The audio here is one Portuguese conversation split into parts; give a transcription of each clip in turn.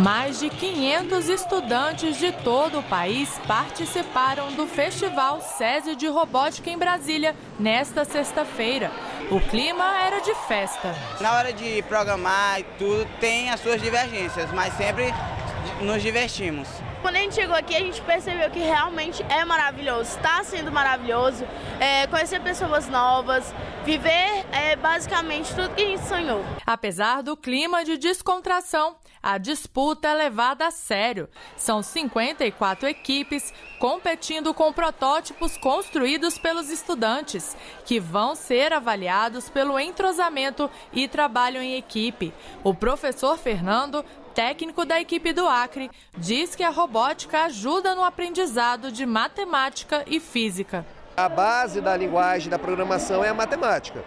Mais de 500 estudantes de todo o país participaram do Festival SESI de Robótica em Brasília nesta sexta-feira. O clima era de festa. Na hora de programar e tudo, tem as suas divergências, mas sempre nos divertimos. Quando a gente chegou aqui, a gente percebeu que realmente é maravilhoso, está sendo maravilhoso, é, conhecer pessoas novas, viver é, basicamente tudo que a gente sonhou. Apesar do clima de descontração, a disputa é levada a sério. São 54 equipes competindo com protótipos construídos pelos estudantes, que vão ser avaliados pelo entrosamento e trabalho em equipe. O professor Fernando técnico da equipe do Acre, diz que a robótica ajuda no aprendizado de matemática e física. A base da linguagem da programação é a matemática.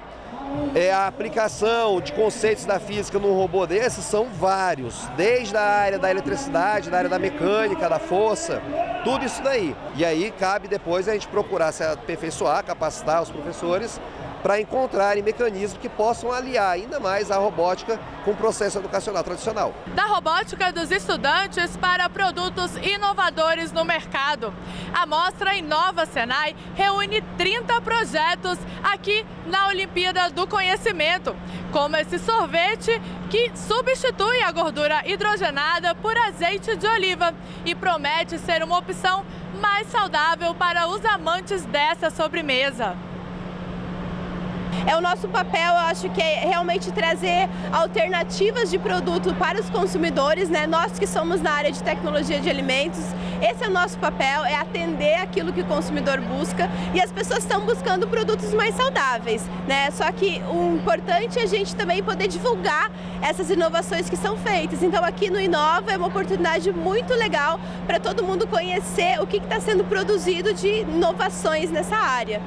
É a aplicação de conceitos da física num robô desse são vários, desde a área da eletricidade, da área da mecânica, da força, tudo isso daí. E aí cabe depois a gente procurar se aperfeiçoar, capacitar os professores para encontrarem mecanismos que possam aliar ainda mais a robótica com o processo educacional tradicional. Da robótica dos estudantes para produtos inovadores no mercado. A mostra Inova Senai reúne 30 projetos aqui na Olimpíada do Conhecimento, como esse sorvete que substitui a gordura hidrogenada por azeite de oliva e promete ser uma opção mais saudável para os amantes dessa sobremesa. É o nosso papel, eu acho que é realmente trazer alternativas de produto para os consumidores, né? Nós que somos na área de tecnologia de alimentos, esse é o nosso papel, é atender aquilo que o consumidor busca e as pessoas estão buscando produtos mais saudáveis, né? Só que o importante é a gente também poder divulgar essas inovações que são feitas. Então aqui no Inova é uma oportunidade muito legal para todo mundo conhecer o que está sendo produzido de inovações nessa área.